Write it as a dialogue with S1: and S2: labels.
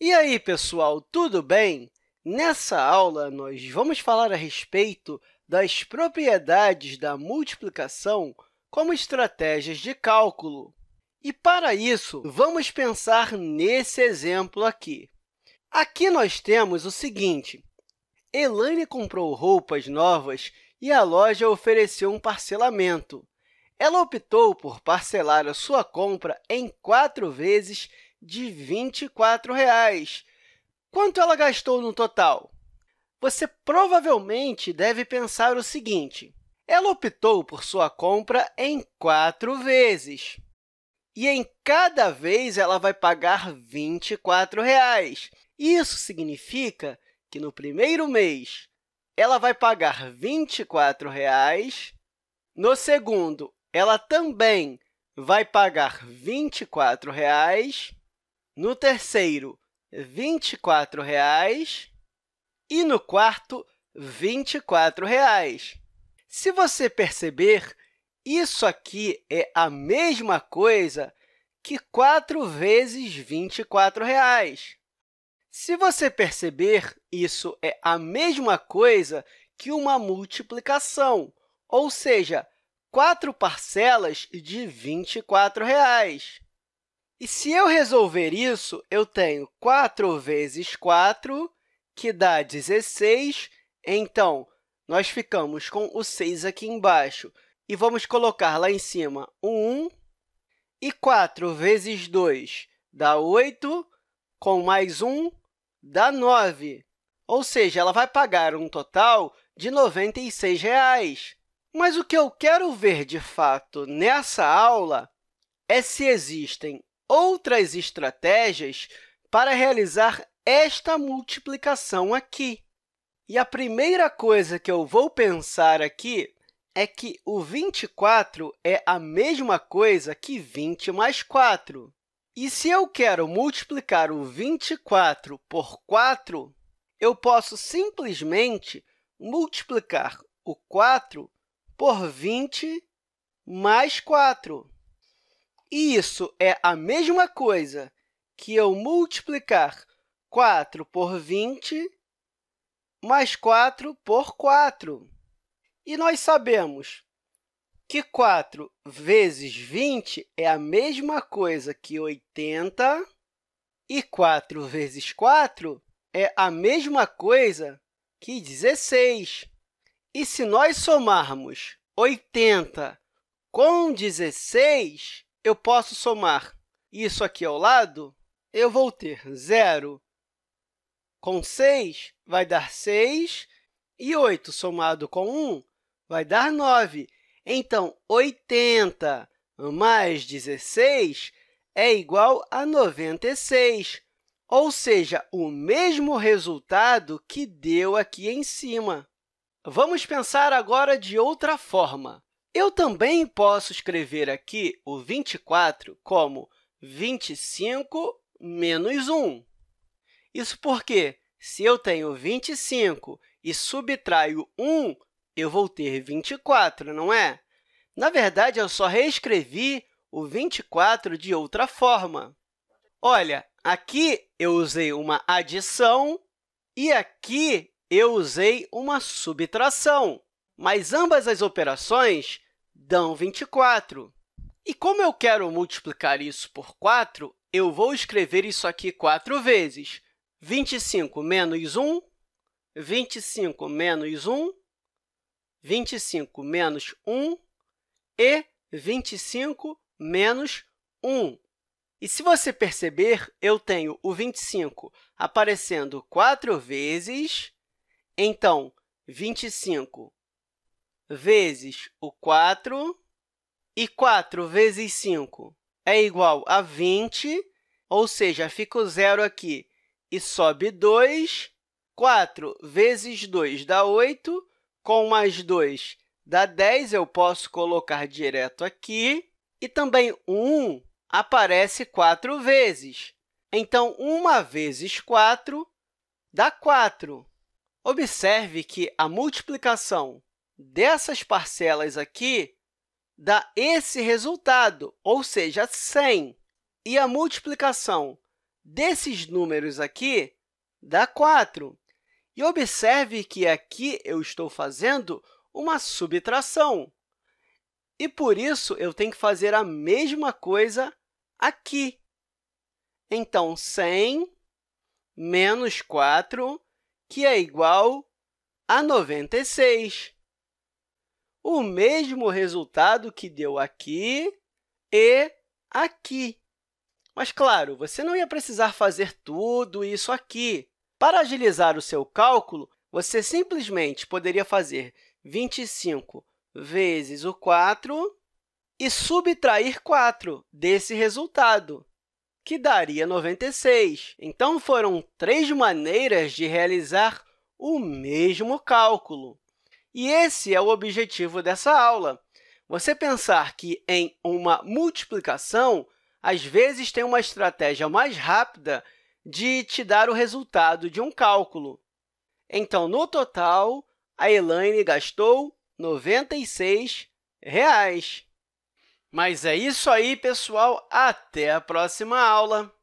S1: E aí, pessoal, tudo bem? Nessa aula, nós vamos falar a respeito das propriedades da multiplicação como estratégias de cálculo. E, para isso, vamos pensar nesse exemplo aqui. Aqui nós temos o seguinte. Elaine comprou roupas novas e a loja ofereceu um parcelamento. Ela optou por parcelar a sua compra em quatro vezes de 24 reais. Quanto ela gastou no total? Você provavelmente deve pensar o seguinte. Ela optou por sua compra em quatro vezes. E em cada vez ela vai pagar 24 reais. Isso significa que no primeiro mês ela vai pagar 24 reais. No segundo, ela também vai pagar R$ 24. No terceiro, 24 reais. E no quarto, 24 reais. Se você perceber, isso aqui é a mesma coisa que 4 vezes 24 reais. Se você perceber, isso é a mesma coisa que uma multiplicação, ou seja, quatro parcelas de R$ 24. E se eu resolver isso, eu tenho 4 vezes 4, que dá 16. Então, nós ficamos com o 6 aqui embaixo e vamos colocar lá em cima o 1. E 4 vezes 2 dá 8, com mais 1 dá 9. Ou seja, ela vai pagar um total de 96 reais. Mas o que eu quero ver, de fato, nessa aula é se existem outras estratégias para realizar esta multiplicação aqui. E a primeira coisa que eu vou pensar aqui é que o 24 é a mesma coisa que 20 mais 4. E se eu quero multiplicar o 24 por 4, eu posso simplesmente multiplicar o 4 por 20 mais 4. E isso é a mesma coisa que eu multiplicar 4 por 20 mais 4 por 4. E nós sabemos que 4 vezes 20 é a mesma coisa que 80, e 4 vezes 4 é a mesma coisa que 16. E se nós somarmos 80 com 16, eu posso somar isso aqui ao lado, eu vou ter 0 com 6 vai dar 6, e 8 somado com 1 vai dar 9. Então, 80 mais 16 é igual a 96, ou seja, o mesmo resultado que deu aqui em cima. Vamos pensar agora de outra forma. Eu também posso escrever aqui o 24 como 25 menos 1. Isso porque, se eu tenho 25 e subtraio 1, eu vou ter 24, não é? Na verdade, eu só reescrevi o 24 de outra forma. Olha, aqui eu usei uma adição e aqui eu usei uma subtração, mas ambas as operações dão 24. E como eu quero multiplicar isso por 4, eu vou escrever isso aqui quatro vezes. 25 menos 1, 25 menos 1, 25 menos 1 e 25 menos 1. E se você perceber, eu tenho o 25 aparecendo quatro vezes. Então, 25 vezes o 4, e 4 vezes 5 é igual a 20, ou seja, fica o zero aqui e sobe 2. 4 vezes 2 dá 8, com mais 2 dá 10, eu posso colocar direto aqui. E também 1 aparece quatro vezes. Então, 1 vezes 4 dá 4. Observe que a multiplicação dessas parcelas aqui dá esse resultado, ou seja, 100. E a multiplicação desses números aqui dá 4. E observe que aqui eu estou fazendo uma subtração. E, por isso, eu tenho que fazer a mesma coisa aqui. Então, 100 menos 4, que é igual a 96. O mesmo resultado que deu aqui e aqui. Mas, claro, você não ia precisar fazer tudo isso aqui. Para agilizar o seu cálculo, você simplesmente poderia fazer 25 vezes o 4 e subtrair 4 desse resultado, que daria 96. Então, foram três maneiras de realizar o mesmo cálculo. E esse é o objetivo dessa aula. Você pensar que, em uma multiplicação, às vezes tem uma estratégia mais rápida de te dar o resultado de um cálculo. Então, no total, a Elaine gastou 96 reais. Mas é isso aí, pessoal. Até a próxima aula!